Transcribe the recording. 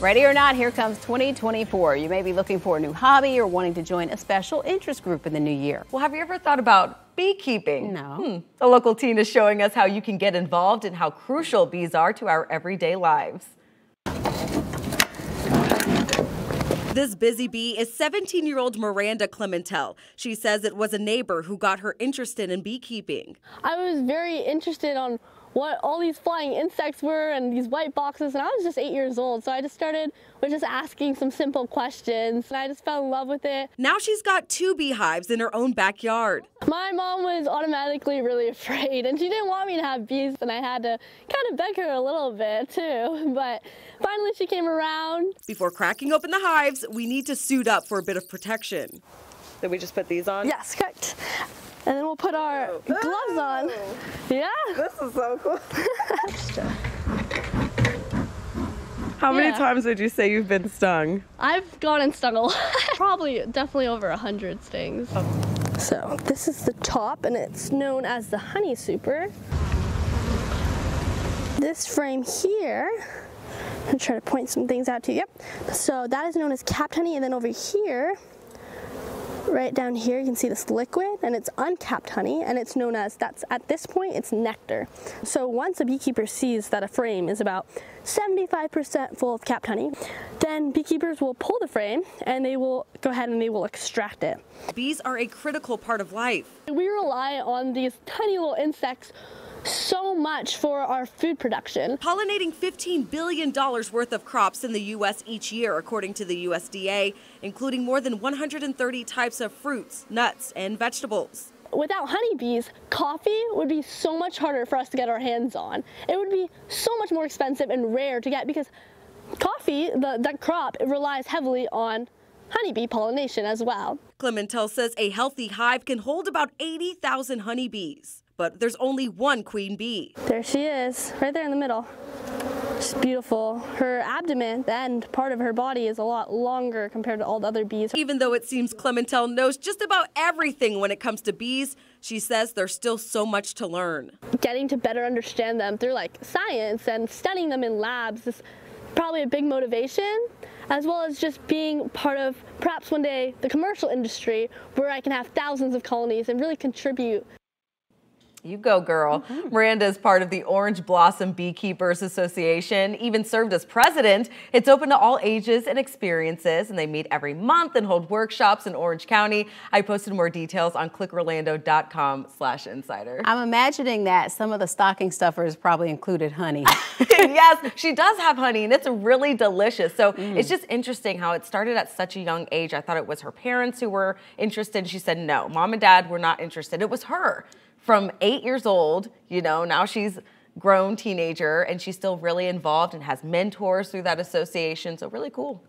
Ready or not, here comes 2024. You may be looking for a new hobby or wanting to join a special interest group in the new year. Well, have you ever thought about beekeeping? No. Hmm. A local teen is showing us how you can get involved and how crucial bees are to our everyday lives. This busy bee is 17 year old Miranda Clementel. She says it was a neighbor who got her interested in beekeeping. I was very interested on what all these flying insects were and these white boxes and I was just eight years old so I just started with just asking some simple questions and I just fell in love with it. Now she's got two beehives in her own backyard. My mom was automatically really afraid and she didn't want me to have bees and I had to kind of beg her a little bit too but finally she came around. Before cracking open the hives we need to suit up for a bit of protection. Did we just put these on? Yes, correct. And then we'll put our oh. gloves on. Oh. Yeah. This is so cool. How many Yeah. times would you say you've been stung? I've gone and stung a lot. Probably definitely over a hundred stings. So this is the top and it's known as the honey super. This frame here, I'm try to point some things out to you. Yep. So that is known as capped honey and then over here, right down here you can see this liquid and it's uncapped honey and it's known as that's at this point it's nectar so once a beekeeper sees that a frame is about 75% full of capped honey then beekeepers will pull the frame and they will go ahead and they will extract it Bees are a critical part of life. we rely on these tiny little insects so much for our food production Pollinating $15 billion worth of crops in the U.S. each year, according to the USDA, including more than 130 types of fruits, nuts, and vegetables. without honeybees, coffee would be so much harder for us to get our hands on. It would be so much more expensive and rare to get because coffee, the, that crop, it relies heavily on honeybee pollination as well. Clementel says a healthy hive can hold about 80,000 honeybees, but there's only one queen bee. There she is, right there in the middle. She's beautiful. Her abdomen, the end part of her body, is a lot longer compared to all the other bees. Even though it seems Clementel knows just about everything when it comes to bees, she says there's still so much to learn. Getting to better understand them through like science and studying them in labs is probably a big motivation, as well as just being part of perhaps one day the commercial industry where I can have thousands of colonies and really contribute You go, girl. Mm-hmm. Miranda is part of the Orange Blossom Beekeepers Association, even served as president. It's open to all ages and experiences, and they meet every month and hold workshops in Orange County. I posted more details on clickorlando.com slash insider. I'm imagining that some of the stocking stuffers probably included honey. yes, she does have honey, and it's really delicious. So mm. it's just interesting how it started at such a young age. I thought it was her parents who were interested. She said, no, mom and dad were not interested. It was her from eight years old, you know, now she's grown teenager and she's still really involved and has mentors through that association. So really cool.